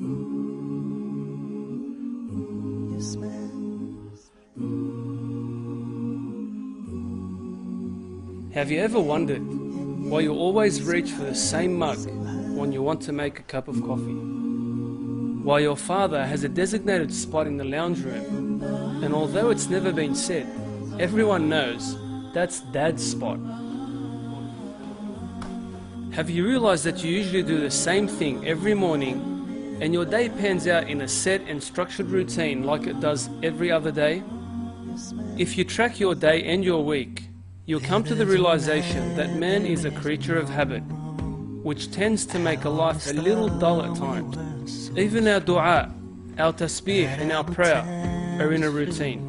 Have you ever wondered why you always reach for the same mug when you want to make a cup of coffee? Why your father has a designated spot in the lounge room, and although it's never been said, everyone knows that's dad's spot. Have you realized that you usually do the same thing every morning and your day pans out in a set and structured routine like it does every other day? If you track your day and your week, you'll come to the realization that man is a creature of habit, which tends to make a life a little dull at times. Even our dua, our tasbih and our prayer are in a routine.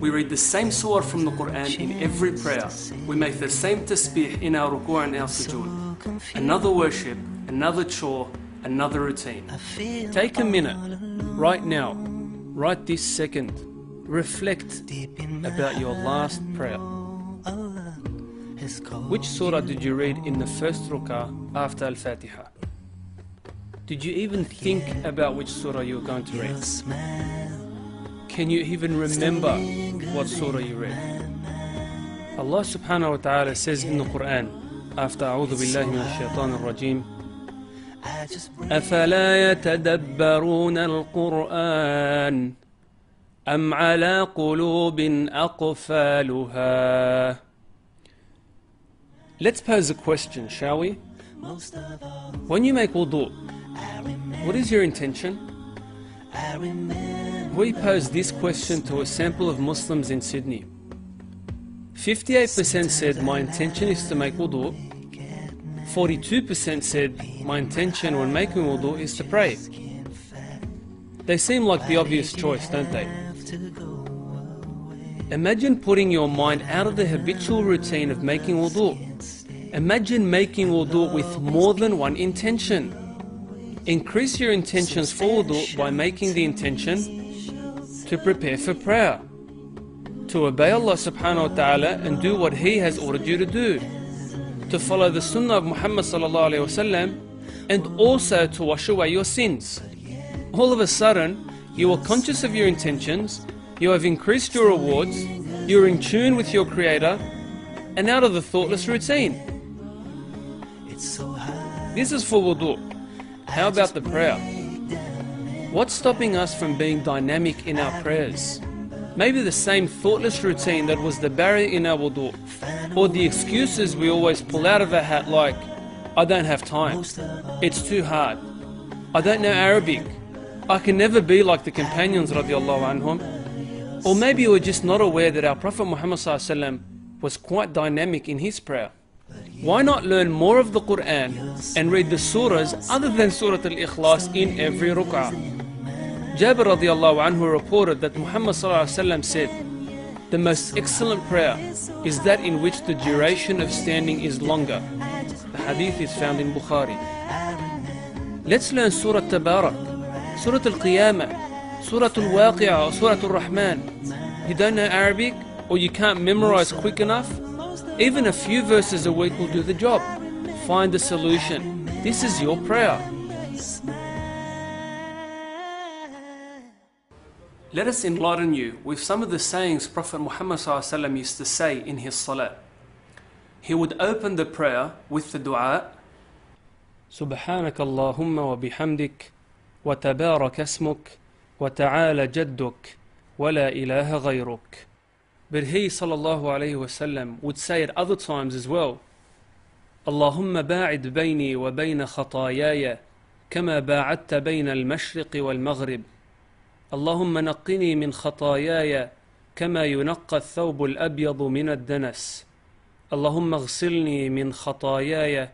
We read the same surah from the Quran in every prayer. We make the same tasbih in our ruku' and our sujood. Another worship, another chore, another routine. Take a minute, right now, right this second. Reflect about your last prayer. Which surah did you read in the first rak'ah after Al Fatiha? Did you even think about which surah you were going to read? Can you even remember what surah you read? Allah subhanahu wa ta'ala says in the Quran after A'udhu billahi minash shaitanir rajim أفلا يتدبرون القرآن أم على قلوب أقفالها Let's pose a question, shall we? When you make wudu, what is your intention? We posed this question to a sample of Muslims in Sydney. 58% said my intention is to make wudu. 42% said my intention when making wudu is to pray. They seem like the obvious choice, don't they? Imagine putting your mind out of the habitual routine of making wudu. Imagine making wudu with more than one intention. Increase your intentions for wudu by making the intention to prepare for prayer, to obey Allah subhanahu wa ta'ala and do what He has ordered you to do, to follow the sunnah of Muhammad wasallam, and also to wash away your sins. All of a sudden, you are conscious of your intentions, you have increased your rewards, you're in tune with your Creator, and out of the thoughtless routine. This is for wudu. How about the prayer? What's stopping us from being dynamic in our prayers? Maybe the same thoughtless routine that was the barrier in our wudu, or the excuses we always pull out of our hat like, I don't have time, it's too hard, I don't know Arabic, I can never be like the companions radiallahu anhum. Or maybe we're just not aware that our Prophet Muhammad was quite dynamic in his prayer. Why not learn more of the Quran and read the surahs other than Surah Al-Ikhlas in every rak'ah? Jabir radiallahu anhu reported that Muhammad said, The most excellent prayer is that in which the duration of standing is longer. The hadith is found in Bukhari. Let's learn Surah Tabarak, Surah Al-Qiyamah, Surah Al-Waqi'ah or Surah Al-Rahman. You don't know Arabic or you can't memorize quick enough? Even a few verses a week will do the job. Find a solution. This is your prayer. Let us enlighten you with some of the sayings Prophet Muhammad used to say in his salah. He would open the prayer with the dua سبحانك اللهم وبحمدك وتبارك اسمك وتعالى جدك ولا إله غيرك But he sallallahu alayhi wasallam would say at other times as well اللهم باعد بيني وبين خطاياي كما باعدت بين المشرق والمغرب اللهم نقني من خطاياي كما ينقى الثوب الأبيض من الدنس. اللهم اغسلني من خطاياي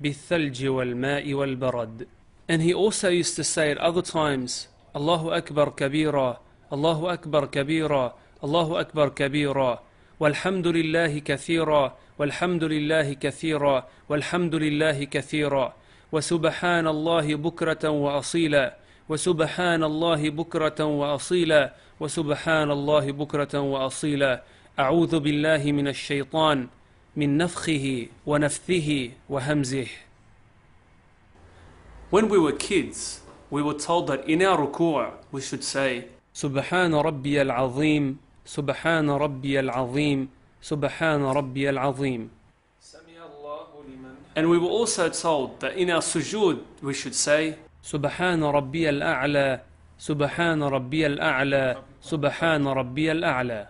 بالثلج والماء والبرد. And he also used to say at other times الله أكبر كبيرا الله أكبر كبيرا الله أكبر كبيرا والحمد لله كثيرا والحمد لله كثيرا والحمد لله كثيرا وسبحان الله بكرة وأصيلا وسبحان الله بكرة وأصيلا وسبحان الله بكرة وأصيلا. أعوذ بالله من الشيطان من نفخه ونفثه وهمزه. When we were kids, we were told that in our ruku' we should say, سبحان ربي العظيم سبحان ربي العظيم سبحان ربي العظيم. And we were also told that in our sujood we should say, سبحان ربي الأعلى سبحان ربي الأعلى سبحان ربي الأعلى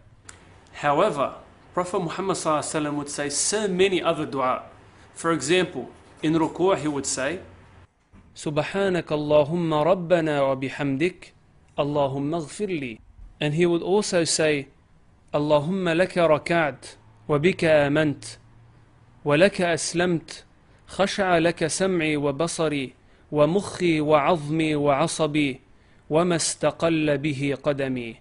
However, Prophet Muhammad ﷺ would say so many other dua. For example, in ruku' he would say, سبحانك اللهم ربنا وبحمدك اللهم اغفر لي and he would also say اللهم لك ركعت وبك آمنت ولك أسلمت خشع لك سمعي وبصري ومخي وعظمي وعصبي وما استقل به قدمي.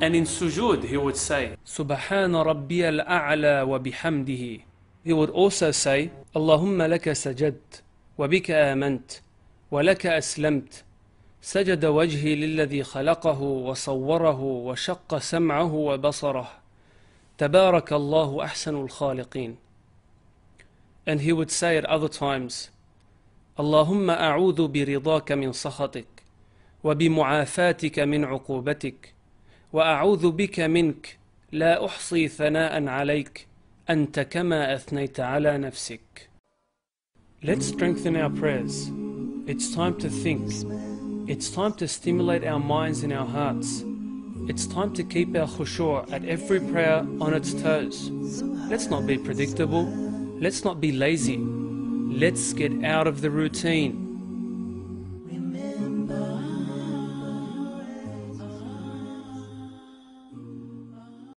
And in sujood he would say, سبحان ربي الأعلى وبحمده. He would also say اللهم لك سجدت وبك آمنت ولك أسلمت. سجد وجهي للذي خلقه وصوره وشق سمعه وبصره. تبارك الله أحسن الخالقين. And he would say at other times اللهم أعوذ برضاك من سخطك وبمعافاتك من عقوبتك وأعوذ بك منك لا أحصي ثناء عليك أنت كما أثنيت على نفسك Let's strengthen our prayers. It's time to think. It's time to stimulate our minds and our hearts. It's time to keep our khushu' at every prayer on its toes. Let's not be predictable. Let's not be lazy. Let's get out of the routine.